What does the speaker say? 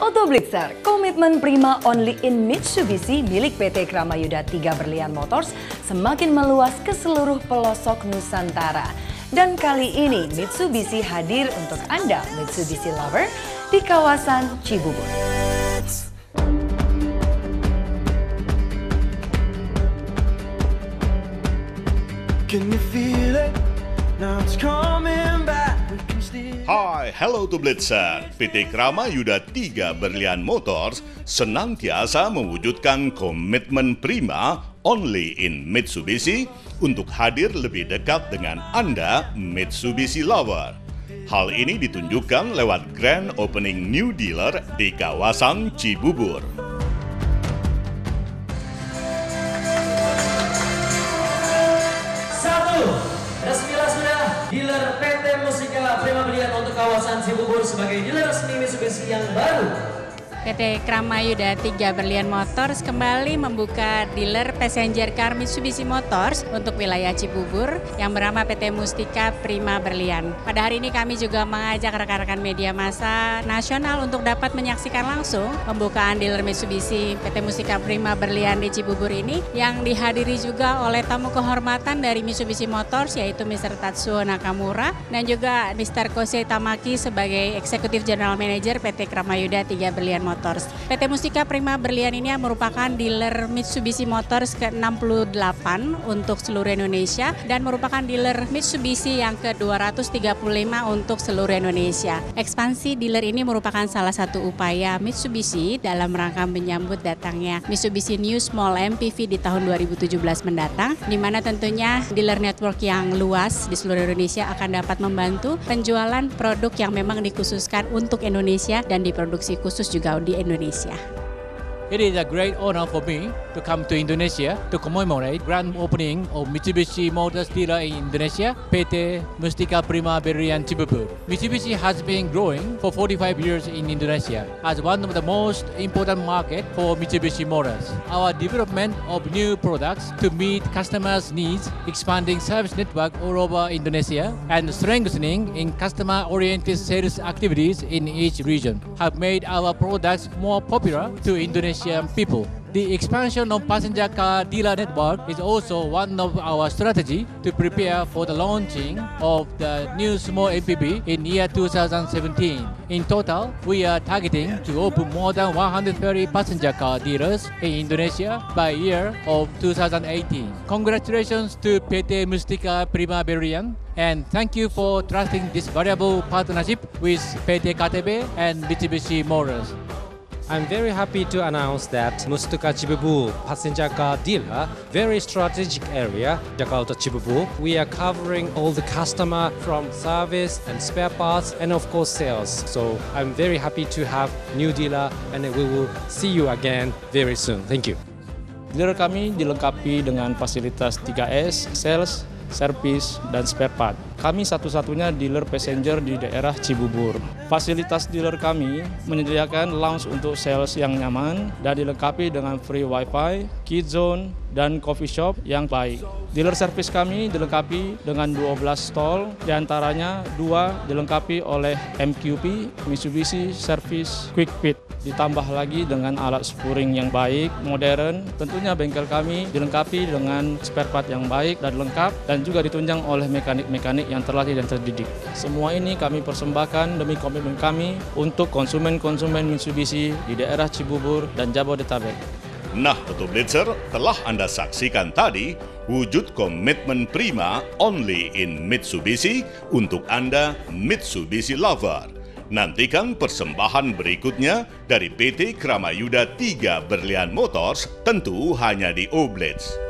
Otoblitzer, komitmen prima only in Mitsubishi milik PT Kramayuda 3 Berlian Motors semakin meluas ke seluruh pelosok Nusantara. Dan kali ini Mitsubishi hadir untuk Anda Mitsubishi Lover di kawasan Cibubur. Can you feel it? Now it's coming back. Hai, hello to Blitzer. PT Krama Yuda 3 Berlian Motors senantiasa mewujudkan komitmen prima only in Mitsubishi untuk hadir lebih dekat dengan Anda Mitsubishi lover. Hal ini ditunjukkan lewat grand opening new dealer di kawasan Cibubur. Kawasan Cibubur sebagai dealer resmi Mitsubishi yang baru. PT Kramayuda 3 Berlian Motors kembali membuka dealer passenger car Mitsubishi Motors untuk wilayah Cibubur yang bernama PT Mustika Prima Berlian. Pada hari ini kami juga mengajak rekan-rekan media massa nasional untuk dapat menyaksikan langsung pembukaan dealer Mitsubishi PT Mustika Prima Berlian di Cibubur ini yang dihadiri juga oleh tamu kehormatan dari Mitsubishi Motors yaitu Mr. Tatsuo Nakamura dan juga Mr. Kosei Tamaki sebagai Executive General Manager PT Kramayuda 3 Berlian Motors. PT Mustika Prima Berlian ini merupakan dealer Mitsubishi Motors ke-68 untuk seluruh Indonesia dan merupakan dealer Mitsubishi yang ke-235 untuk seluruh Indonesia. Ekspansi dealer ini merupakan salah satu upaya Mitsubishi dalam rangka menyambut datangnya Mitsubishi New Small MPV di tahun 2017 mendatang, di mana tentunya dealer network yang luas di seluruh Indonesia akan dapat membantu penjualan produk yang memang dikhususkan untuk Indonesia dan diproduksi khusus juga di Indonesia. It is a great honor for me to come to Indonesia to commemorate grand opening of Mitsubishi Motors dealer in Indonesia, PT Mustika Prima Berlian Cibubur. Mitsubishi has been growing for 45 years in Indonesia as one of the most important market for Mitsubishi Motors. Our development of new products to meet customers' needs, expanding service network all over Indonesia, and strengthening in customer-oriented sales activities in each region have made our products more popular to Indonesian people. The expansion of passenger car dealer network is also one of our strategy to prepare for the launching of the new small MPV in year 2017. In total, we are targeting to open more than 130 passenger car dealers in Indonesia by year of 2018. Congratulations to PT Mustika Prima Berlian and thank you for trusting this valuable partnership with PT KTB and Mitsubishi Motors. I'm very happy to announce that Mustika Cibubur passenger car dealer, very strategic area, Jakarta Cibubur. We are covering all the customer from service and spare parts and of course sales. So I'm very happy to have new dealer and we will see you again very soon. Thank you. Dealer kami dilengkapi dengan fasilitas 3S, sales, service, dan spare part. Kami satu-satunya dealer passenger di daerah Cibubur. Fasilitas dealer kami menyediakan lounge untuk sales yang nyaman dan dilengkapi dengan free wifi, key zone, dan coffee shop yang baik. Dealer service kami dilengkapi dengan 12 stall, di antaranya dua dilengkapi oleh MQP, Mitsubishi Service Quick Fit. Ditambah lagi dengan alat spuring yang baik, modern. Tentunya bengkel kami dilengkapi dengan spare part yang baik dan lengkap dan juga ditunjang oleh mekanik-mekanik yang terlatih dan terdidik. Semua ini kami persembahkan demi komitmen kami untuk konsumen-konsumen Mitsubishi di daerah Cibubur dan Jabodetabek. Nah, Betul Blitzer, telah Anda saksikan tadi wujud komitmen prima only in Mitsubishi untuk Anda Mitsubishi Lover. Nantikan persembahan berikutnya dari PT Kramayuda 3 Berlian Motors tentu hanya di Oblitz.